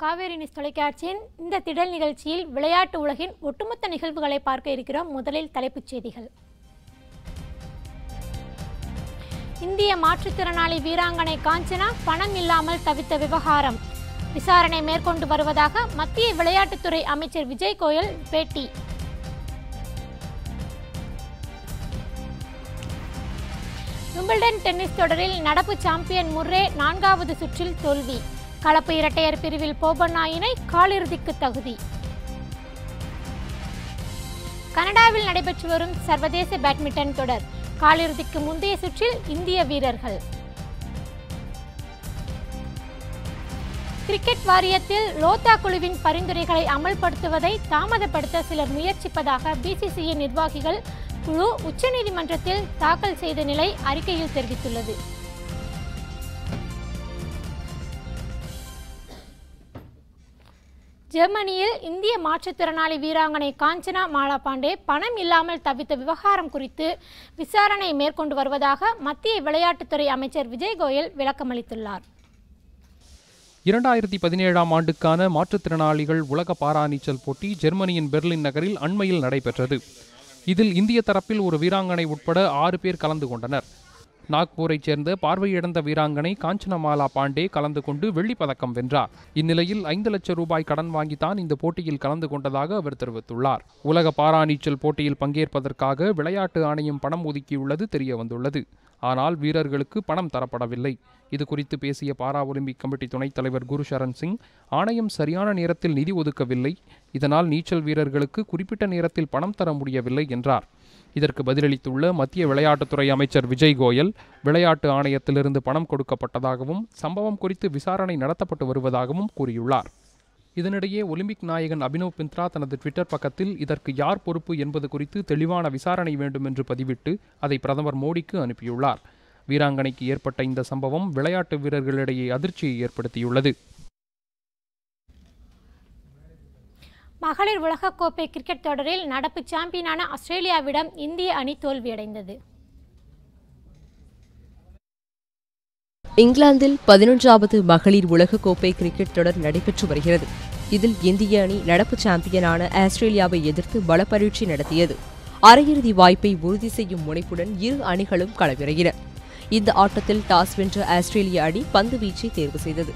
Kaveri news தொலைக்காட்சியின் இந்த திடல் நிகழ்ச்சியில் விளையாட்டு உலகின் ஒட்டுமொத்த நிகழ்வுகளை பார்க்க இருக்கிறோம் முதலில் தலைப்புச் செய்திகள். இந்திய மாற்றுத்திறனாளி வீராங்கனை காஞ்சனா பணம் இல்லாமல் தவித்த விவகாரம். விசாரணை மேற்கொண்டு வருவதாக மத்திய விளையாட்டுத்துறை அமைச்சர் விஜய் கோயல் பேட்டி. விம்பிள்டன் டென்னிஸ் தொடரில் நடப்பு சாம்பியன் முர்ரே நான்காவது சுற்றில் தோல்வி. கலப்பு இரட்டையர் பிரிவில் போபண்ணா இணை காலிறுதிக்கு தகுதி. கனடாவில் நடைபெற்று வரும் சர்வதேச பேட்மிண்டன் தொடர். காலிறுதிக்கு முந்தைய சுற்றில் இந்திய வீரர்கள். கிரிக்கெட் வாரியத்தில் லோத்தா குழுவின் பரிந்துரைகளை அமல்படுத்துவதை தாமதப்படுத்த சிலர் முயற்சிப்பதாக பிசிசிஐ நிர்வாகிகள் குழு உச்சநீதிமன்றத்தில் தாக்கல் செய்த நிலை அறிக்கையில் தெரிவித்துள்ளது. ஜெர்மனியில் இந்திய மாற்றுத்திறனாளி வீராங்கனை காஞ்சனா மாலாபாண்டே பணம் இல்லாமல் தவித்த விவகாரம் குறித்து விசாரணை மேற்கொண்டு வருவதாக மத்திய விளையாட்டுத்துறை அமைச்சர் விஜய் கோயல் விளக்கமளித்துள்ளார். இரண்டாயிரத்தி பதினேழாம் ஆண்டுக்கான மாற்றுத்திறனாளிகள் உலக பாராநீச்சல் போட்டி ஜெர்மனியின் பெர்லின் நகரில் அண்மையில் நடைபெற்றது. இதில் இந்திய தரப்பில் ஒரு வீராங்கனை உட்பட ஆறு பேர் கலந்து கொண்டனர். நாக்பூரைச் சேர்ந்த பார்வையிழந்த வீராங்கனை காஞ்சனமாலா பாண்டே கலந்து கொண்டு வெள்ளிப்பதக்கம் வென்றார். இந்நிலையில் ஐந்து லட்சம் ரூபாய் கடன் வாங்கித்தான் இந்த போட்டியில் கலந்து கொண்டதாக அவர் தெரிவித்துள்ளார். உலக பாரா நீச்சல் போட்டியில் பங்கேற்பதற்காக விளையாட்டு ஆணையம் பணம் ஒதுக்கியுள்ளது தெரிய வந்துள்ளது ஆனால் வீரர்களுக்கு பணம் தரப்படவில்லை. இது குறித்து பேசிய பாரா ஒலிம்பிக் கமிட்டி துணைத் தலைவர் குரு சரண் சிங் ஆணையம் சரியான நேரத்தில் நிதி ஒதுக்கவில்லை. இதனால் நீச்சல் வீரர்களுக்கு குறிப்பிட்ட நேரத்தில் பணம் தர முடியவில்லை என்றார். இதற்கு பதிலளித்துள்ள மத்திய விளையாட்டுத்துறை அமைச்சர் விஜய் கோயல் விளையாட்டு ஆணையத்திலிருந்து பணம் கொடுக்கப்பட்டதாகவும் சம்பவம் குறித்து விசாரணை நடத்தப்பட்டு வருவதாகவும் கூறியுள்ளார். இதனிடையே ஒலிம்பிக் நாயகன் அபினவ் பிந்த்ரா தனது ட்விட்டர் பக்கத்தில் இதற்கு யார் பொறுப்பு என்பது குறித்து தெளிவான விசாரணை வேண்டும் என்று பதிவிட்டு அதை பிரதமர் மோடிக்கு அனுப்பியுள்ளார். வீராங்கனைக்கு ஏற்பட்ட இந்த சம்பவம் விளையாட்டு வீரர்களிடையே அதிர்ச்சியை ஏற்படுத்தியுள்ளது. மகளிர் உலகக்கோப்பை கிரிக்கெட் தொடரில் நடப்பு சாம்பியனான ஆஸ்திரேலியாவிடம் இந்திய அணி தோல்வியடைந்தது. இங்கிலாந்தில் பதினொன்றாவது மகளிர் உலகக்கோப்பை கிரிக்கெட் தொடர் நடைபெற்று வருகிறது. இதில் இந்திய அணி நடப்பு சாம்பியனான ஆஸ்திரேலியாவை எதிர்த்து பலப்பரீட்சை நடத்தியது. அரையிறுதி வாய்ப்பை உறுதி செய்யும் முனைப்புடன் இரு அணிகளும் களமிறங்கின. இந்த ஆட்டத்தில் டாஸ் வென்ற ஆஸ்திரேலிய அணி பந்து வீச்சை தேர்வு செய்தது.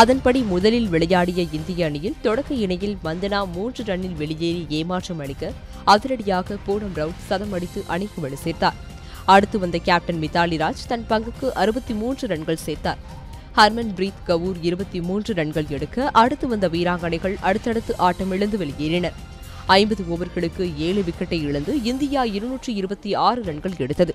அதன்படி முதலில் விளையாடிய இந்திய அணியில் தொடக்க இணையில் வந்தனா மூன்று ரன்னில் வெளியேறி ஏமாற்றம் அளிக்க அதிரடியாக பூனம் ரவுட் சதம் அடித்து அணிக்கு வலு சேர்த்தார். அடுத்து வந்த கேப்டன் மிதாலி ராஜ் தன் பங்குக்கு அறுபத்தி மூன்று ரன்கள் சேர்த்தார். ஹர்மன் பிரீத் கவுர் இருபத்தி மூன்று ரன்கள் எடுக்க அடுத்து வந்த வீராங்கனைகள் அடுத்தடுத்து ஆட்டமிழந்து வெளியேறினர். ஐம்பது ஓவர்களுக்கு ஏழு விக்கெட்டை இழந்து இந்தியா இருநூற்றி இருபத்தி ஆறு ரன்கள் எடுத்தது.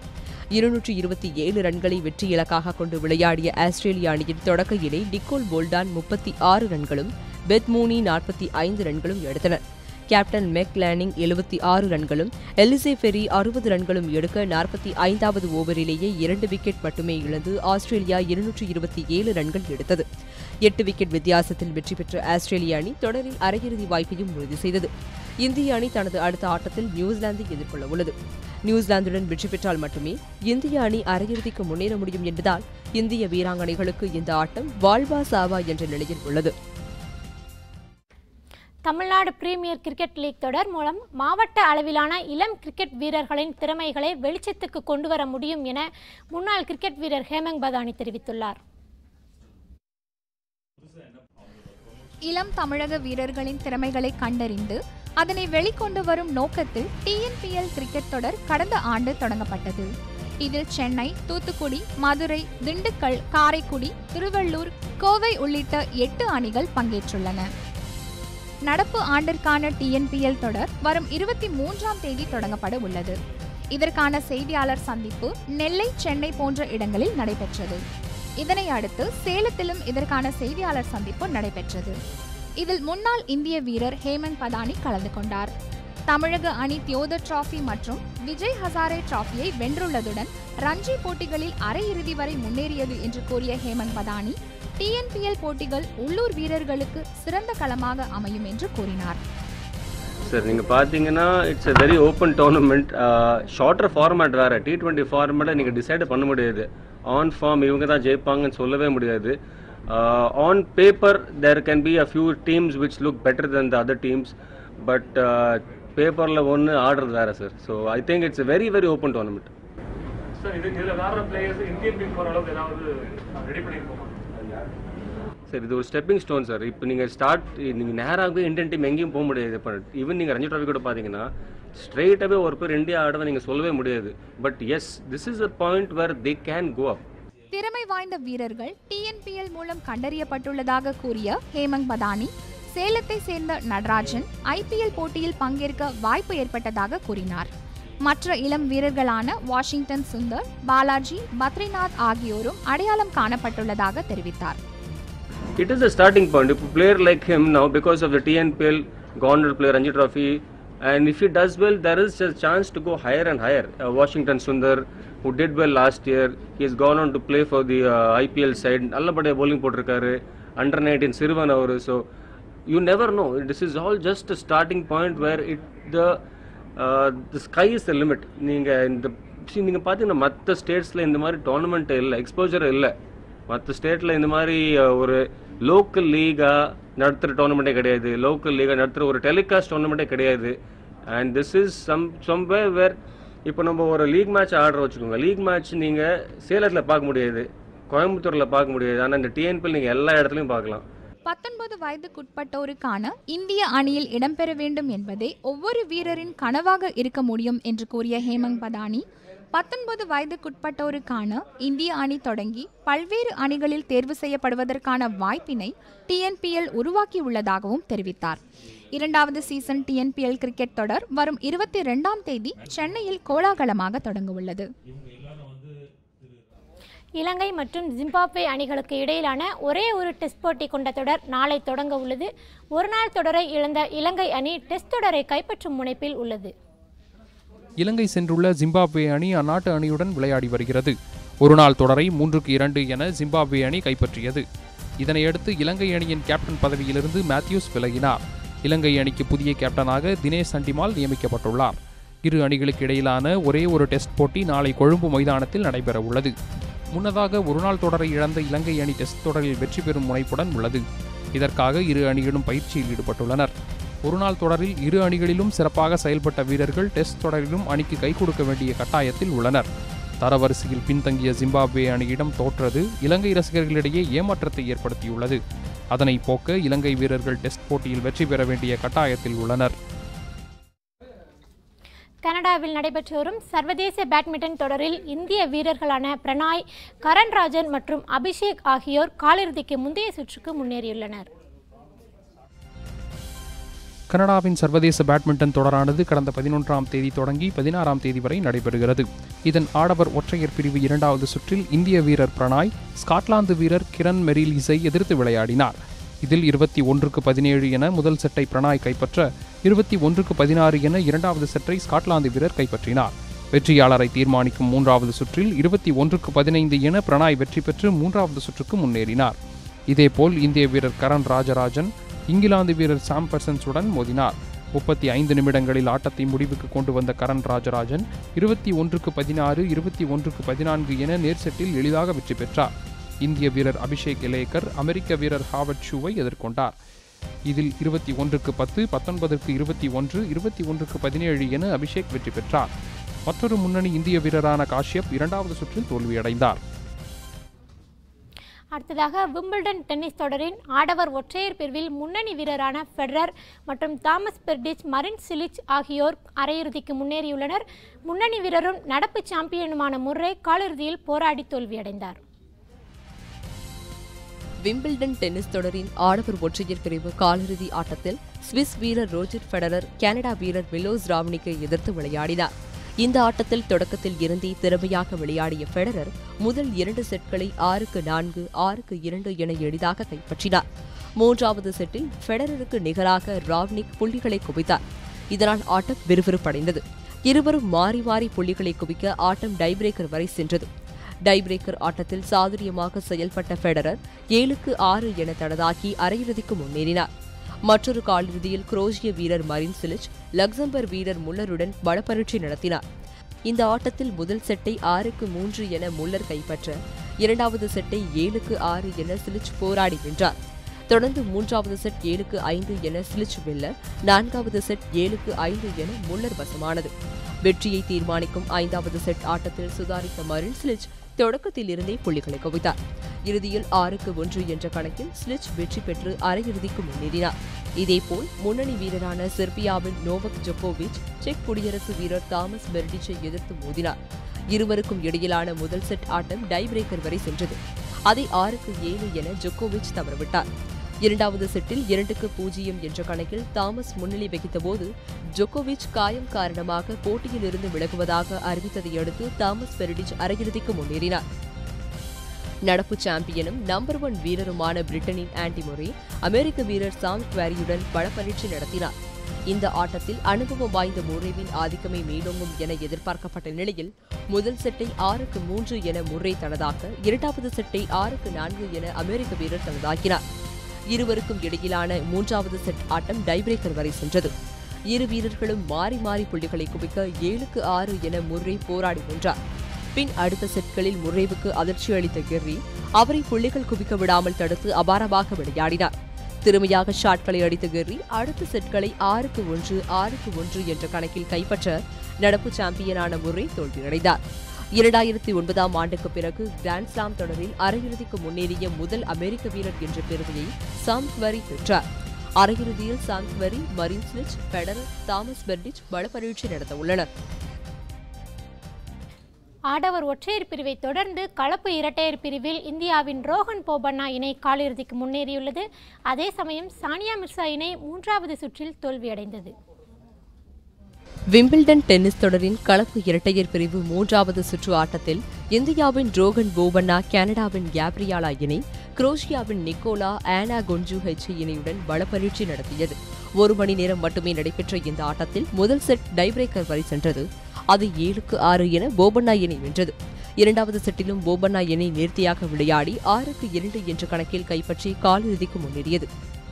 இருநூற்றி இருபத்தி ஏழு ரன்களை வெற்றி இலக்காக கொண்டு விளையாடிய ஆஸ்திரேலிய அணியின் தொடக்க இணை நிக்கோல் போல்டான் முப்பத்தி ஆறு ரன்களும் பெத் மூனி நாற்பத்தி ஐந்து ரன்களும் எடுத்தனர் கேப்டன் மெக் லேனிங் எழுபத்தி ஆறு ரன்களும் எலிசே பெரி அறுபது ரன்களும் எடுக்க நாற்பத்தி ஐந்தாவது ஓவரிலேயே இரண்டு விக்கெட் மட்டுமே இழந்து ஆஸ்திரேலியா இருநூற்றி இருபத்தி ஏழு ரன்கள் எடுத்தது. எட்டு விக்கெட் வித்தியாசத்தில் வெற்றி பெற்ற ஆஸ்திரேலிய அணி தொடரில் அரையிறுதி வாய்ப்பையும் உறுதி செய்தது. இந்திய அணி தனது அடுத்த ஆட்டத்தில் நியூசிலாந்தை எதிர்கொள்ள உள்ளது. நியூசிலாந்துடன் வெற்றி பெற்றால் மட்டுமே இந்திய அணி அரையிறுதிக்கு முன்னேற முடியும் என்பதால் இந்திய வீராங்கனைகளுக்கு இந்த ஆட்டம் வாழ்வா சாவா என்ற நிலையில் உள்ளது. தமிழ்நாடு பிரீமியர் கிரிக்கெட் லீக் தொடர் மூலம் மாவட்ட அளவிலான இளம் கிரிக்கெட் வீரர்களின் திறமைகளை வெளிச்சத்துக்கு கொண்டு வர முடியும் என முன்னாள் கிரிக்கெட் வீரர் ஹேமங் பதானி தெரிவித்துள்ளார். இளம் தமிழக வீரர்களின் திறமைகளை கண்டறிந்து அதனை வெளிக்கொண்டு வரும் நோக்கத்தில் டிஎன்பிஎல் கிரிக்கெட் தொடர் கடந்த ஆண்டு தொடங்கப்பட்டது. இதில் சென்னை தூத்துக்குடி மதுரை திண்டுக்கல் காரைக்குடி திருவள்ளூர் கோவை உள்ளிட்ட எட்டு அணிகள் பங்கேற்றுள்ளன. நடப்பு ஆண்டிற்கான டிஎன்பிஎல் தொடர் வரும் இருபத்தி மூன்றாம் தேதி தொடங்கப்பட உள்ளது. இதற்கான செய்தியாளர் சந்திப்பு நெல்லை சென்னை போன்ற இடங்களில் நடைபெற்றது. இதனை அடுத்து சேலத்திலும் இதற்கான செய்தியாளர் சந்திப்பு நடைபெற்றது. இதில் முன்னாள் இந்திய வீரர் ஹேமந்த் பதானி கலந்து கொண்டார். தமிழக அணி தியோதர் டிராஃபி மற்றும் விஜய் ஹசாரே டிராஃபியை வென்றுள்ளதுடன் ரஞ்சி போட்டிகளில் அரையிறுதி வரை முன்னேறியது என்று கூறிய ஹேமந்த் பதானி டிஎன்பிஎல் போட்டிகள் உள்ளூர் வீரர்களுக்கு சிறந்த களமாக அமையும் என்று கூறினார். சார் நீங்கள் பார்த்தீங்கன்னா it's a very open tournament shorter format வேறு. டி டுவெண்ட்டி ஃபார்மேட்டை நீங்கள் டிசைட் பண்ண முடியாது. ஆன் ஃபார்ம் இவங்க தான் ஜெயிப்பாங்கன்னு சொல்லவே முடியாது. Uh, on paper, there can be a few teams which look better than the other teams, but uh, பேப்பரில் ஒன்று ஆடுறது வேறு sir so I think it's very very open tournament sir இது இதில் வேற பிளேயர்ஸ் இந்தியன் டீம் போகிற அளவுக்கு ஏதாவது ரெடி பண்ணியிருக்கோமா சார் இது ஒரு ஸ்டெப்பிங் ஸ்டோன் சார் இப்போ நீங்கள் ஸ்டார்ட் நீங்கள் நேராகவே இந்தியன் டீம் எங்கேயும் போக முடியாது. இப்போ ஈவன் நீங்கள் ரஞ்சி ட்ராஃபி கூட பார்த்தீங்கன்னா ஸ்ட்ரெயிட்டாகவே ஒரு பேர் இந்தியா ஆடுறதை நீங்கள் சொல்லவே முடியாது. But yes this is a point where they can go up திறமை வாய்ந்த வீரர்கள் டிஎன்பிஎல் மூலம் கண்டறியப்பட்டுள்ளதாக கூறிய ஹேமங் பதானி சேலத்தை சேர்ந்த நடராஜன் ஐபிஎல் போட்டியில் பங்கேற்க வாய்ப்பு ஏற்பட்டதாக கூறினார் மற்ற இளம் வீரர்களான வாஷிங்டன் சுந்தர் பாலாஜி பத்ரிநாத் ஆகியோரும் அடையாளம் காணப்பட்டுள்ளதாக தெரிவித்தார் it is the starting point. If a player like him now, because of the TNPL, gone to and if he does well, there is a chance to go higher and higher. Uh, Washington Sundar, who did well last year, he has gone on to play for the uh, IPL side. நல்லபடியாக bowling போட்டிருக்காரு. Under nineteen சிறுவன் அவர். So you never know this is all just starting point where it the the sky is the limit நீங்கள் இந்த நீங்கள் பார்த்தீங்கன்னா மற்ற ஸ்டேட்ஸில் இந்த மாதிரி டோர்னமெண்ட் இல்லை எக்ஸ்போஜர் இல்லை. மற்ற ஸ்டேட்டில் இந்த மாதிரி uh, ஒரு லோக்கல் லீகாக நடத்துகிற டோர்னமெண்ட்டே கிடையாது. லோக்கல் லீகை நடத்துகிற ஒரு டெலிகாஸ்ட் டோர்னமெண்ட்டே கிடையாது. And this is some somewhere இப்போ நம்ம ஒரு லீக் மேட்ச் ஆர்டர் வச்சுக்கோங்க. லீக் மேட்ச் நீங்கள் சேலத்தில் பார்க்க முடியாது. கோயம்புத்தூரில் பார்க்க முடியாது. ஆனால் இந்த டிஎன்பிஎல் நீங்கள் எல்லா இடத்துலையும் பார்க்கலாம். பத்தொன்பது வயதுக்குட்பட்டோருக்கான இந்திய அணியில் இடம்பெற வேண்டும் என்பதே ஒவ்வொரு வீரரின் கனவாக இருக்க முடியும் என்று கூறிய ஹேமந்த் பதானி பத்தொன்பது வயதுக்குட்பட்டோருக்கான இந்திய அணி தொடங்கி பல்வேறு அணிகளில் தேர்வு செய்யப்படுவதற்கான வாய்ப்பினை டிஎன்பிஎல் உருவாக்கியுள்ளதாகவும் தெரிவித்தார். இரண்டாவது சீசன் டிஎன்பிஎல் கிரிக்கெட் தொடர் வரும் இருபத்தி ரெண்டாம் தேதி சென்னையில் கோலாகலமாக தொடங்கவுள்ளது. இலங்கை மற்றும் ஜிம்பாப்வே அணிகளுக்கு இடையிலான ஒரே ஒரு டெஸ்ட் போட்டி கொண்ட தொடர் நாளை தொடங்க உள்ளது ஒருநாள் தொடரை இழந்த இலங்கை அணி டெஸ்ட் தொடரை கைப்பற்றும் முனைப்பில் உள்ளது. இலங்கை சென்றுள்ள ஜிம்பாப்வே அணி அந்நாட்டு அணியுடன் விளையாடி வருகிறது. ஒருநாள் தொடரை மூன்றுக்கு இரண்டு என ஜிம்பாப்வே அணி கைப்பற்றியது. இதனையடுத்து இலங்கை அணியின் கேப்டன் பதவியிலிருந்து மேத்யூஸ் விலகினார். இலங்கை அணிக்கு புதிய கேப்டனாக தினேஷ் சண்டிமால் நியமிக்கப்பட்டுள்ளார். இரு அணிகளுக்கு இடையிலான ஒரே ஒரு டெஸ்ட் போட்டி நாளை கொழும்பு மைதானத்தில் நடைபெற உள்ளது முன்னதாக ஒருநாள் தொடரை இழந்த இலங்கை அணி டெஸ்ட் தொடரில் வெற்றி பெறும் முனைப்புடன் உள்ளது. இதற்காக இரு அணிகளும் பயிற்சியில் ஈடுபட்டுள்ளனர். ஒருநாள் தொடரில் இரு அணிகளிலும் சிறப்பாக செயல்பட்ட வீரர்கள் டெஸ்ட் தொடரிலும் அணிக்கு கை கொடுக்க வேண்டிய கட்டாயத்தில் உள்ளனர். தரவரிசையில் பின்தங்கிய ஜிம்பாப்வே அணியிடம் தோற்றது இலங்கை ரசிகர்களிடையே ஏமாற்றத்தை ஏற்படுத்தியுள்ளது. அதனை போக்க இலங்கை வீரர்கள் டெஸ்ட் போட்டியில் வெற்றி பெற வேண்டிய கட்டாயத்தில் உள்ளனர். கனடாவில் நடைபெற்று வரும் சர்வதேச பேட்மிண்டன் தொடரில் இந்திய வீரர்களான பிரணாய் கரண்ராஜன் மற்றும் அபிஷேக் ஆகியோர் காலிறுதிக்கு முந்தைய சுற்றுக்கு முன்னேறியுள்ளனர். கனடாவின் சர்வதேச பேட்மிண்டன் தொடரானது கடந்த பதினொன்றாம் தேதி தொடங்கி பதினாறாம் தேதி வரை நடைபெறுகிறது. இதன் ஆடவர் ஒற்றையர் பிரிவு இரண்டாவது சுற்றில் இந்திய வீரர் பிரணாய் ஸ்காட்லாந்து வீரர் கிரண் மெரிலீஸை எதிர்த்து விளையாடினார். இதில் இருபத்தி ஒன்றுக்கு பதினேழு என முதல் செட்டை பிரணாய் கைப்பற்ற இருபத்தி ஒன்றுக்கு பதினாறு என இரண்டாவது செட்டை ஸ்காட்லாந்து வீரர் கைப்பற்றினார். வெற்றியாளரை தீர்மானிக்கும் மூன்றாவது சுற்றில் இருபத்தி ஒன்றுக்கு பதினைந்து என பிரணாய் வெற்றி பெற்று மூன்றாவது சுற்றுக்கு முன்னேறினார். இதேபோல் இந்திய வீரர் கரண் ராஜராஜன் இங்கிலாந்து வீரர் சாம் பர்சன்ஸுடன் மோதினார். முப்பத்தி ஐந்து நிமிடங்களில் ஆட்டத்தை முடிவுக்கு கொண்டு வந்த கரண் ராஜராஜன் இருபத்தி ஒன்றுக்கு பதினாறு இருபத்தி ஒன்றுக்கு பதினான்கு என நேர்செட்டில் எளிதாக வெற்றி பெற்றார். இந்திய வீரர் அபிஷேக் இலேக்கர் அமெரிக்க வீரர் ஹாவர்ட் ஷூவை எதிர்கொண்டார். இதில் இருபத்தி ஒன்றுக்கு பத்து பத்தொன்பதற்கு இருபத்தி ஒன்று இருபத்தி ஒன்றுக்கு பதினேழு என அபிஷேக் வெற்றி பெற்றார். மற்றொரு முன்னணி இந்திய வீரரான காஷ்யப் இரண்டாவது சுற்றில் தோல்வியடைந்தார். அடுத்ததாக விம்பிள்டன் டென்னிஸ் தொடரின் ஆடவர் ஒற்றையர் பிரிவில் முன்னணி வீரரான ஃபெடரர் மற்றும் தாமஸ் பெர்டிச் மரின் சிலிச் ஆகியோர் அரையிறுதிக்கு முன்னேறியுள்ளனர். முன்னணி வீரரும் நடப்பு சாம்பியனுமான முர்ரே காலிறுதியில் போராடி தோல்வியடைந்தார். விம்பிள்டன் டென்னிஸ் தொடரின் ஆடவர் ஒற்றையர் பிரிவு காலிறுதி ஆட்டத்தில் சுவிஸ் வீரர் ரோஜர் ஃபெடரர் கனடா வீரர் மிலோஸ் ராவ்னிக்கை எதிர்த்து விளையாடினார். இந்த ஆட்டத்தில் தொடக்கத்தில் இருந்தே திறமையாக விளையாடிய ஃபெடரர் முதல் இரண்டு செட்களை ஆறுக்கு நான்கு ஆறுக்கு இரண்டு என எளிதாக கைப்பற்றினார். மூன்றாவது செட்டில் ஃபெடரருக்கு நிகராக ராவ்னிக் புள்ளிகளை குவித்தார். இதனால் ஆட்டம் விறுவிறுப்படைந்தது. இருவரும் மாறி மாறி புள்ளிகளை குவிக்க ஆட்டம் டைபிரேக்கர் வரை சென்றது. டைபிரேக்கர் ஆட்டத்தில் சாதுரியமாக செயல்பட்ட ஃபெடரர் ஏழுக்கு ஆறு என தனதாக்கி அரையிறுதிக்கு முன்னேறினார். மற்றொரு காலிறுதியில் குரோஷிய வீரர் மரின் சிலிச் லக்சம்பர் வீரர் முல்லருடன் பலப்பரீட்சை நடத்தினார். இந்த ஆட்டத்தில் முதல் செட்டை ஆறுக்கு மூன்று என முல்லர் கைப்பற்ற இரண்டாவது செட்டை ஏழுக்கு ஆறு என சிலிச் போராடி வென்றார். தொடர்ந்து மூன்றாவது செட் ஏழுக்கு ஐந்து என சிலிச் வெல்ல நான்காவது செட் ஏழுக்கு ஐந்து என முல்லர் வசமானது. வெற்றியை தீர்மானிக்கும் ஐந்தாவது செட் ஆட்டத்தில் சுதாரித்த மரின் சிலிச் தொடக்கத்தில் இருந்தே புள்ளிகளை குவித்தார். இறுதியில் ஆறுக்கு ஒன்று என்ற கணக்கில் ஸ்லிச் வெற்றி பெற்று அரையிறுதிக்கு முன்னேறினார். இதேபோல் முன்னணி வீரரான செர்பியாவின் நோவக் ஜோகோவிச் செக் குடியரசு வீரர் தாமஸ் பெர்டிச்சை எதிர்த்து மோதினார். இருவருக்கும் இடையிலான முதல் செட் ஆட்டம் டை பிரேக்கர் வரை சென்றது. அதை ஆறுக்கு ஏழு என ஜோகோவிச் தவறவிட்டார். இரண்டாவது செட்டில் இரண்டுக்கு பூஜ்ஜியம் என்ற கணக்கில் தாமஸ் முன்னிலை வகித்தபோது ஜோகோவிச் காயம் காரணமாக போட்டியிலிருந்து விலகுவதாக அறிவித்ததை அடுத்து தாமஸ் பெரிடிச் அரையிறுதிக்கு முன்னேறினார். நடப்பு சாம்பியனும் நம்பர் ஒன் வீரருமான பிரிட்டனின் ஆன்டி அமெரிக்க வீரர் சாம் குவாரியுடன் பலப்பரீட்சை நடத்தினார். இந்த ஆட்டத்தில் அனுபவம் வாய்ந்த முர்ரேவின் ஆதிக்கமே மேலோங்கும் என எதிர்பார்க்கப்பட்ட நிலையில் முதல் செட்டை ஆறுக்கு மூன்று என முர்ரே தனதாக்க இரண்டாவது செட்டை ஆறுக்கு நான்கு என அமெரிக்க வீரர் தனதாக்கினார். இருவருக்கும் இடையிலான மூன்றாவது செட் ஆட்டம் டைபிரேக்கர் வரை சென்றது. இரு வீரர்களும் மாறி மாறி புள்ளிகளை குவிக்க ஏழுக்கு ஆறு என முர்ரே போராடி நின்றார். பின் அடுத்த செட்களில் முறைவுக்கு அதிர்ச்சி அளித்த கெர்ரி அவரை புள்ளிகள் குவிக்க விடாமல் தடுத்து அபாரமாக விளையாடினார். திறமையாக ஷாட்களை அடித்த கெர்ரி அடுத்த செட்களை ஆறுக்கு ஒன்று ஆறுக்கு ஒன்று என்ற கணக்கில் கைப்பற்ற நடப்பு சாம்பியனான முறை தோல்வியடைந்தார். இரண்டாயிரத்தி ஒன்பதாம் ஆண்டுக்கு பிறகு கிராண்ட்ஸ்லாம் தொடரில் அரையிறுதிக்கு முன்னேறிய முதல் அமெரிக்க வீரர் என்ற பெருமையை சாம்ஸ்வரி பெற்றார். அரையிறுதியில் சாம்ஸ்வரி Marin Cilic Federer Tomas Berdych பலப்பரீட்சை நடத்த உள்ளனர். ஆடவர் ஒற்றையர் பிரிவை தொடர்ந்து கலப்பு இரட்டையர் பிரிவில் இந்தியாவின் ரோஹன் போபண்ணா இணை காலிறுதிக்கு முன்னேறியுள்ளது. அதே சமயம் சானியா மிர்சா இணை மூன்றாவது சுற்றில் தோல்வியடைந்தது. விம்பிள்டன் டென்னிஸ் தொடரின் கலப்பு இரட்டையர் பிரிவு மூன்றாவது சுற்று ஆட்டத்தில் இந்தியாவின் ரோகன் போபண்ணா கனடாவின் கேப்ரியாலா இணை குரோஷியாவின் நிக்கோலா ஆனா கொன்ஜு ஹெச்சி இணையுடன் பலப்பயிற்சி நடத்தியது. ஒரு மணி நேரம் மட்டுமே நடைபெற்ற இந்த ஆட்டத்தில் முதல் செட் டைபிரேக்கர் வரை சென்றது. அது ஏழுக்கு ஆறு என போபண்ணா இணை வென்றது இரண்டாவது செட்டிலும் போபண்ணா இணை நேர்த்தியாக விளையாடி ஆறுக்கு இரண்டு என்ற கணக்கில் கைப்பற்றி காலிறுதிக்கு முன்னேறியது.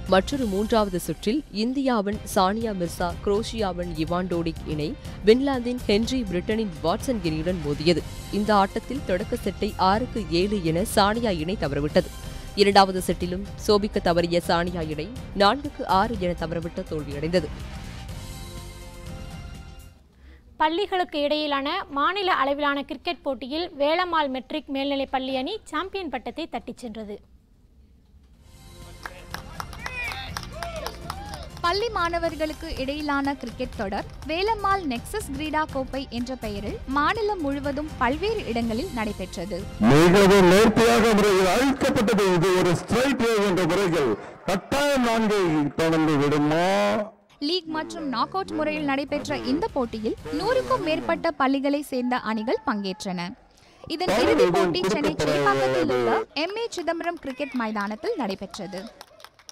மற்றொரு மூன்றாவது சுற்றில் இந்தியாவின் சானியா மிர்சா குரோஷியாவின் இவாண்டோடிக் இணை பின்லாந்தின் ஹென்றி பிரிட்டனின் வாட்சன் இணையுடன் மோதியது. இந்த ஆட்டத்தில் தொடக்க செட்டை ஆறுக்கு ஏழு என சானியா இணை தவறவிட்டது. இரண்டாவது செட்டிலும் சோபிக்க தவறிய சானியா இணை நான்குக்கு ஆறு என தவறவிட்டு தோல்வியடைந்தது. பள்ளிகளுக்கு இடையிலான மாநில அளவிலான கிரிக்கெட் போட்டியில் வேளம்மாள் மெட்ரிக் மேல்நிலைப் பள்ளி அணி சாம்பியன் பட்டத்தை தட்டிச் சென்றது. பள்ளி மாணவர்களுக்கு இடையிலான கிரிக்கெட் தொடர் வேலம்மாள் நெக்சஸ் கிரீடா கோப்பை என்ற பெயரில் மாநிலம் முழுவதும் பல்வேறு இடங்களில் நடைபெற்றது. மிகவும் நேர்த்தியாக முறையில் அழிக்கப்பட்டது. இது ஒரு ஸ்ட்ரைட் என்ற முறைகள் கட்டாயம் நான்கை தொடர்ந்து விடுமா? லீக் மற்றும் நாக் அவுட் முறையில் நடைபெற்ற இந்த போட்டியில் நூறுக்கும் மேற்பட்ட பள்ளிகளை சேர்ந்த அணிகள் பங்கேற்றன. இதன் இறுதிப் போட்டி சென்னை சேப்பாக்கத்தில் உள்ள எம் ஏ. சிதம்பரம் கிரிக்கெட் மைதானத்தில் நடைபெற்றது.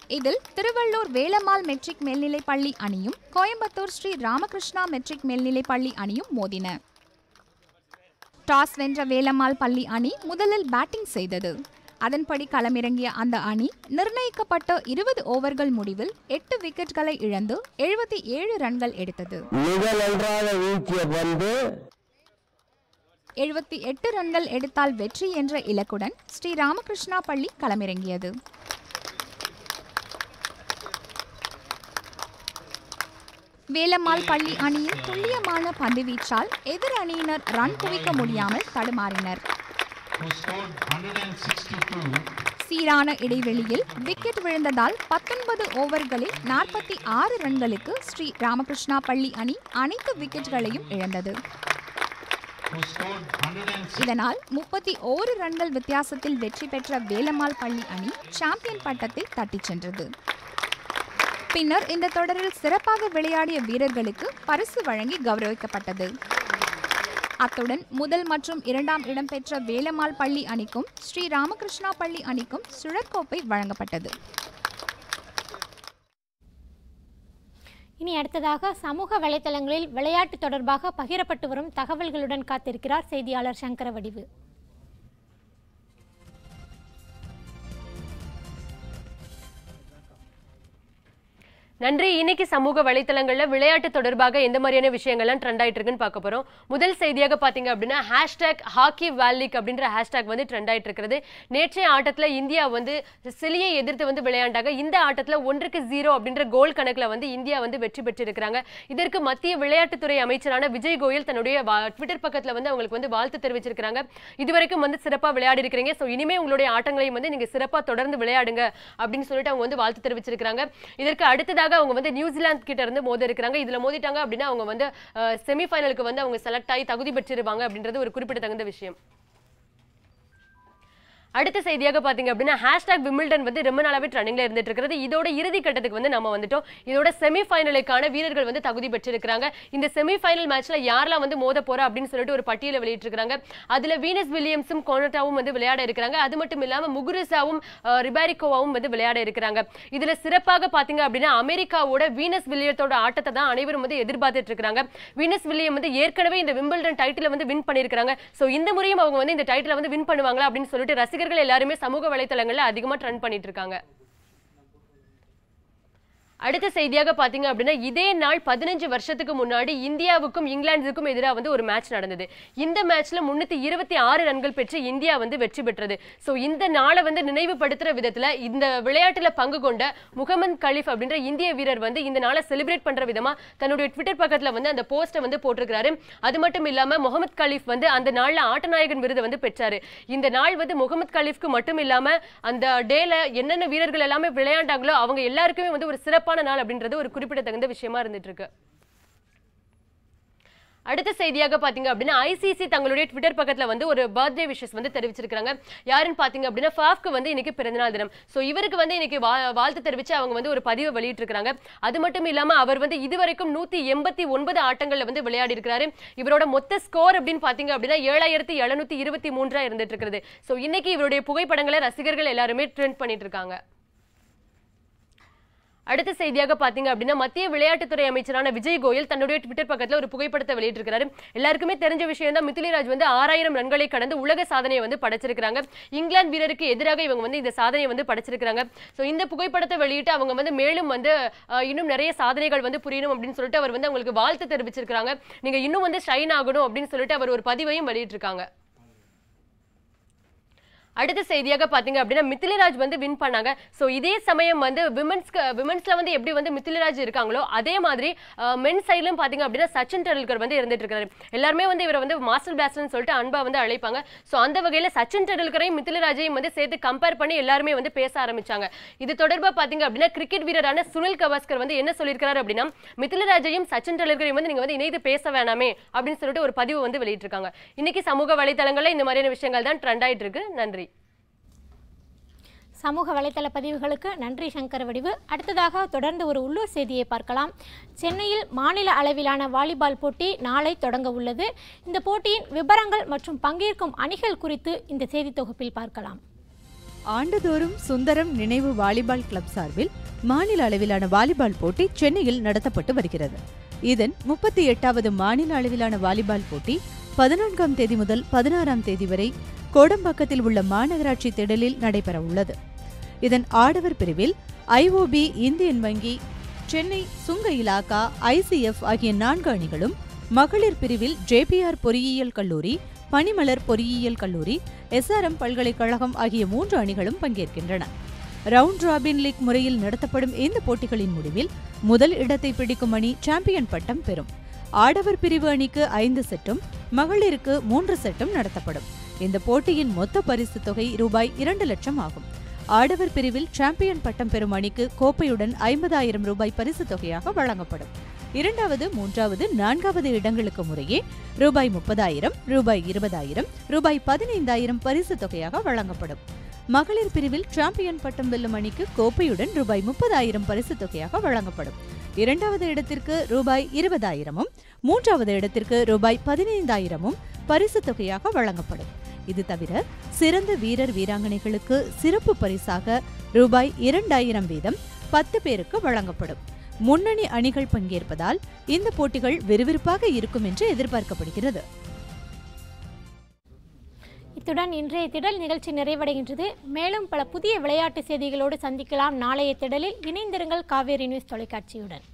இதில் திருவள்ளூர் வேலம்மாள் மெட்ரிக் மேல்நிலைப் பள்ளி அணியும் கோயம்புத்தூர் ஸ்ரீ ராமகிருஷ்ணா மெட்ரிக் மேல்நிலைப் பள்ளி அணியும் மோதின. டாஸ் வென்ற வேலம்மாள் பள்ளி அணி முதலில் பேட்டிங் செய்தது. அதன்படி களமிறங்கிய அந்த அணி நிர்ணயிக்கப்பட்ட இருபது ஓவர்கள் முடிவில் எட்டு விக்கெட்களை இழந்து எழுபத்தி ஏழு ரன்கள் எடுத்தது. எழுபத்தி எட்டு ரன்கள் எடுத்தால் வெற்றி என்ற இலக்குடன் ஸ்ரீ ராமகிருஷ்ணா பள்ளி களமிறங்கியது. வேலம்மாள் பள்ளி அணியின் துல்லியமான பந்துவீச்சால் எதிர் அணியினர் ரன் குவிக்க முடியாமல் தடுமாறினர். சீரான இடைவெளியில் விக்கெட் விழுந்ததால் பத்தொன்பது ஓவர்களில் நாற்பத்தி ஆறு ரன்களுக்கு ஸ்ரீ ராமகிருஷ்ணா பள்ளி அணி அனைத்து விக்கெட்டுகளையும் இழந்தது. இதனால் முப்பத்தி ஓரு ரன்கள் வித்தியாசத்தில் வெற்றி பெற்ற வேலம்மாள் பள்ளி அணி சாம்பியன் பட்டத்தை தட்டிச் சென்றது. பின்னர் இந்த தொடரில் சிறப்பாக விளையாடிய வீரர்களுக்கு பரிசு வழங்கி கௌரவிக்கப்பட்டது. அத்துடன் முதல் மற்றும் இரண்டாம் இடம் பெற்ற வேலம்மாள் பள்ளி அணிக்கும் ஸ்ரீ ராமகிருஷ்ணா பள்ளி அணிக்கும் சுழற்கோப்பை வழங்கப்பட்டது. இனி அடுத்ததாக சமூக வலைத்தளங்களில் விளையாட்டு தொடர்பாக பகிரப்பட்டு வரும் தகவல்களுடன் காத்திருக்கிறார் செய்தியாளர் சங்கர நன்றி. இன்னைக்கு சமூக வலைத்தளங்களில் விளையாட்டு தொடர்பாக எந்த மாதிரியான விஷயங்கள்லாம் ட்ரெண்ட் ஆகிட்டு இருக்குன்னு பார்க்க போகிறோம் முதல் செய்தியாக பார்த்தீங்க அப்படின்னா ஹேஷ்டேக் ஹாக்கி வேலிக் அப்படின்ற ஹேஷ்டேக் வந்து ட்ரெண்ட் ஆகிட்டு இருக்கிறது நேற்றைய ஆட்டத்தில் இந்தியா வந்து சிலியை எதிர்த்து வந்து விளையாண்டாங்க. இந்த ஆட்டத்தில் ஒன்றுக்கு ஜீரோ அப்படின்ற கோல் கணக்கில் வந்து இந்தியா வந்து வெற்றி பெற்றிருக்கிறாங்க. இதற்கு மத்திய விளையாட்டுத்துறை அமைச்சரான விஜய் கோயல் தன்னுடைய வா- ட்விட்டர் பக்கத்தில் வந்து அவங்களுக்கு வந்து வாழ்த்து தெரிவிச்சிருக்காங்க இதுவரைக்கும் வந்து சிறப்பாக விளையாடி இருக்கிறீங்க. ஸோ இனிமே உங்களுடைய ஆட்டங்களையும் வந்து நீங்கள் சிறப்பாக தொடர்ந்து விளையாடுங்க அப்படின்னு சொல்லிட்டு அவங்க வந்து வாழ்த்து தெரிவிச்சிருக்கிறாங்க. இதற்கு அடுத்ததாக அவங்க வந்து நியூசிலாந்து கிட்ட இருந்து மோத இருக்கிறாங்க. இதுல மோதிட்டாங்க அப்படின்னா அவங்க வந்து செமிஃபைனலுக்கு வந்து அவங்க செலக்ட் ஆகி தகுதி பெற்றிருவாங்க அப்படின்றது ஒரு குறிப்பிடத்தகுந்த விஷயம். அடுத்த செய்தியாக பார்த்தீங்க அப்படின்னா ஹேஷ்டாக் விமில்டன் வந்து ரொம்ப நாளாவே ட்ரெண்டிங்ல இருந்துட்டு இருக்கிறது. இதோட இறுதி கட்டத்துக்கு வந்து நம்ம வந்துட்டோம். இதோட செமிஃபைனலுக்கான வீரர்கள் வந்து தகுதி பெற்றிருக்கிறாங்க. இந்த செமிஃபைனல் மேட்ச்ல யாரெல்லாம் வந்து மோத போறா அப்படின்னு சொல்லிட்டு ஒரு பட்டியலை வெளியிட்டிருக்காங்க அதுல வீனஸ் வில்லியம்ஸும் கோனட்டாவும் வந்து விளையாட இருக்கிறாங்க. அது மட்டும் இல்லாம முகுருசாவும் அஹ், ரிபாரிகோவாவும் வந்து விளையாட இருக்கிறாங்க. இதுல சிறப்பாக பாத்தீங்க அப்படின்னா அமெரிக்காவோட வீனஸ் வில்லியத்தோட ஆட்டத்தை தான் அனைவரும் வந்து எதிர்பார்த்துட்டு இருக்காங்க வீனஸ் வில்லியம் வந்து ஏற்கனவே இந்த விம்பிள்டன் டைட்டில் வந்து வின் பண்ணியிருக்காங்க சோ இந்த முறையும் அவங்க வந்து இந்த டைட்டில் வந்து வின் பண்ணுவாங்களா அப்படின்னு சொல்லிட்டு ரசிகர்கள் எல்லாருமே சமூக வலைத்தளங்கள்ல அதிகமா ட்ரெண்ட் பண்ணிட்டு இருக்காங்க. அடுத்த செய்தியாக பார்த்தீங்க அப்படின்னா இதே நாள் பதினஞ்சு வருஷத்துக்கு முன்னாடி இந்தியாவுக்கும் இங்கிலாந்துக்கும் எதிராக வந்து ஒரு மேட்ச் நடந்தது. இந்த மேட்ச்ல முன்னூத்தி இருபத்தி ஆறு ரன்கள் பெற்று இந்தியா வந்து வெற்றி பெற்றது. ஸோ இந்த நாளை வந்து நினைவுபடுத்துற விதத்துல இந்த விளையாட்டுல பங்கு கொண்ட முகமது கலீஃப் அப்படின்ற இந்திய வீரர் வந்து இந்த நாளை செலிப்ரேட் பண்ற விதமா தன்னுடைய ட்விட்டர் பக்கத்துல வந்து அந்த போஸ்ட்டை வந்து போட்டிருக்காரு அது மட்டும் இல்லாம முகமது கலீஃப் வந்து அந்த நாள்ல ஆட்டநாயகன் விருதை வந்து பெற்றாரு. இந்த நாள் வந்து முகமது கலீஃப்க்கு மட்டும் இல்லாம அந்த டேல என்னென்ன வீரர்கள் எல்லாமே விளையாண்டாங்களோ அவங்க எல்லாருக்குமே வந்து ஒரு சிறப்பு சிறப்பான நாள் அப்படின்றது ஒரு குறிப்பிடத்தகுந்த விஷயமா இருந்துட்டு இருக்கு அடுத்த செய்தியாக பார்த்தீங்க அப்படின்னா ஐசிசி தங்களுடைய ட்விட்டர் பக்கத்தில் வந்து ஒரு பர்த்டே விஷஸ் வந்து தெரிவிச்சிருக்காங்க யாருன்னு பார்த்தீங்க அப்படின்னா ஃபாஃப்க்கு வந்து இன்னைக்கு பிறந்தநாள் தினம். ஸோ இவருக்கு வந்து இன்னைக்கு வா- வாழ்த்து தெரிவித்து அவங்க வந்து ஒரு பதிவை வெளியிட்டிருக்காங்க அது மட்டும் இல்லாமல் அவர் வந்து இதுவரைக்கும் நூற்றி எண்பத்தி ஒன்பது ஆட்டங்களில் வந்து விளையாடி இருக்கிறாரு இவரோட மொத்த ஸ்கோர் அப்படின்னு பார்த்தீங்க அப்படின்னா ஏழாயிரத்தி எழுநூத்தி இருபத்தி மூன்றாக இருந்துட்டு இருக்கிறது ஸோ இன்னைக்கு இவருடைய புகைப்படங்களை ரசிகர்கள் எல்லாருமே ட்ரெண்ட் பண்ணிட்டு இருக்காங்க அடுத்த செய்தியாக பார்த்தீங்க அப்படின்னா மத்திய விளையாட்டுத்துறை அமைச்சரான விஜய் கோயல் தன்னுடைய ட்விட்டர் பக்கத்தில் ஒரு புகைப்படத்தை வெளியிட்டிருக்கிறாரு. எல்லாருக்குமே தெரிஞ்ச விஷயம் தான் மித்திலிராஜ் வந்து ஆறாயிரம் ரன்களை கடந்து உலக சாதனையை வந்து படைச்சிருக்காங்க இங்கிலாந்து வீரருக்கு எதிராக இவங்க வந்து இந்த சாதனையை வந்து படைச்சிருக்கிறாங்க. ஸோ இந்த புகைப்படத்தை வெளியிட்டு அவங்க வந்து மேலும் வந்து இன்னும் நிறைய சாதனைகள் வந்து புரியணும் அப்படின்னு சொல்லிட்டு அவர் வந்து அவங்களுக்கு வாழ்த்து தெரிவிச்சிருக்காங்க நீங்க இன்னும் வந்து ஷைன் ஆகணும் அப்படின்னு சொல்லிட்டு அவர் ஒரு பதிவையும் வெளியிட்டிருக்காங்க. அடுத்த செய்தியாக பார்த்தீங்க அப்படின்னா மித்திலராஜ் வந்து வின் பண்ணாங்க. ஸோ இதே சமயம் வந்து விமன்ஸ்க்கு விமன்ஸில் வந்து எப்படி வந்து மித்திலராஜ் இருக்காங்களோ அதே மாதிரி மென் சைட்லையும் பார்த்தீங்க அப்படின்னா சச்சின் டெண்டுல்கர் வந்து இருந்துட்டு இருக்காரு எல்லாருமே வந்து இவரை வந்து மாஸ்டர் பிளாஸ்டர்னு சொல்லிட்டு அன்பா வந்து அழைப்பாங்க. ஸோ அந்த வகையில் சச்சின் டெண்டுல்கரையும் மித்திலராஜையும் வந்து சேர்த்து கம்பேர் பண்ணி எல்லாருமே வந்து பேச ஆரம்பிச்சாங்க. இது தொடர்பாக பார்த்தீங்க அப்படின்னா கிரிக்கெட் வீரரான சுனில் கவாஸ்கர் வந்து என்ன சொல்லியிருக்கிறாரு அப்படின்னா மித்திலராஜையும் சச்சின் டெண்டுல்கரையும் வந்து நீங்கள் வந்து இணைத்து பேச வேணாமே அப்படின்னு சொல்லிட்டு ஒரு பதிவு வந்து வெளியிட்டிருக்காங்க. இன்னைக்கு சமூக வலைதளங்களில் இந்த மாதிரியான விஷயங்கள் தான் ட்ரெண்ட் ஆகிட்டு இருக்கு நன்றி. சமூக வலைத்தள பதிவுகளுக்கு நன்றி சங்கர் வடிவு. அடுத்ததாக தொடர்ந்து ஒரு உள்ளூர் செய்தியை பார்க்கலாம். சென்னையில் மாநில அளவிலான வாலிபால் போட்டி நாளை தொடங்க உள்ளது. இந்த போட்டியின் விவரங்கள் மற்றும் பங்கேற்கும் அணிகள் குறித்து இந்த செய்தி தொகுப்பில் பார்க்கலாம். ஆண்டுதோறும் சுந்தரம் நினைவு வாலிபால் கிளப் சார்பில் மாநில அளவிலான வாலிபால் போட்டி சென்னையில் நடத்தப்பட்டு வருகிறது. இதன் முப்பத்தி எட்டாவது மாநில அளவிலான வாலிபால் போட்டி பதினான்காம் தேதி முதல் பதினாறாம் தேதி வரை கோடம்பாக்கத்தில் உள்ள மாநகராட்சி திடலில் நடைபெற உள்ளது இதன் ஆடவர் பிரிவில் ஐஓபி இந்தியன் வங்கி சென்னை சுங்க இலாகா ஐசிஎஃப் ஆகிய நான்கு அணிகளும் மகளிர் பிரிவில் ஜேபிஆர் பொறியியல் கல்லூரி பனிமலர் பொறியியல் கல்லூரி எஸ்ஆர்எம் பல்கலைக்கழகம் ஆகிய மூன்று அணிகளும் பங்கேற்கின்றன. ரவுண்ட் ராபின் லீக் முறையில் நடத்தப்படும் இந்த போட்டிகளின் முடிவில் முதல் இடத்தை பிடிக்கும் அணி சாம்பியன் பட்டம் பெறும். ஆடவர் பிரிவு அணிக்கு ஐந்து செட்டும் மகளிருக்கு மூன்று செட்டும் நடத்தப்படும். இந்த போட்டியின் மொத்த பரிசு தொகை ரூபாய் இரண்டு லட்சம் ஆகும். ஆடவர் பிரிவில் சாம்பியன் பட்டம் பெறும் அணிக்கு கோப்பையுடன் ஐம்பதாயிரம் ரூபாய் பரிசு தொகையாக வழங்கப்படும். இரண்டாவது மூன்றாவது நான்காவது இடங்களுக்கு முறையே ரூபாய் முப்பதாயிரம் ரூபாய் இருபதாயிரம் ரூபாய் பதினைந்தாயிரம் பரிசு தொகையாக வழங்கப்படும். மகளிர் பிரிவில் சாம்பியன் பட்டம் வெல்லும் அணிக்கு கோப்பையுடன் ரூபாய் முப்பதாயிரம் பரிசு தொகையாக வழங்கப்படும். இரண்டாவது இடத்திற்கு ரூபாய் இருபதாயிரமும் மூன்றாவது இடத்திற்கு ரூபாய் பதினைந்தாயிரமும் பரிசு தொகையாக வழங்கப்படும். இது தவிர சிறந்த வீரர் வீராங்கனைகளுக்கு சிறப்பு பரிசாக ரூபாய் இரண்டாயிரம் வீதம் பத்து பேருக்கு வழங்கப்படும். முன்னணி அணிகள் பங்கேற்பதால் இந்த போட்டிகள் விறுவிறுப்பாக இருக்கும் என்று எதிர்பார்க்கப்படுகிறது. இத்துடன் இன்றைய திடல் நிகழ்ச்சி நிறைவடைகின்றது. மேலும் பல புதிய விளையாட்டு செய்திகளோடு சந்திக்கலாம். நாளைய திடலில் இணைந்திருங்கள் காவேரி நியூஸ் தொலைக்காட்சியுடன்.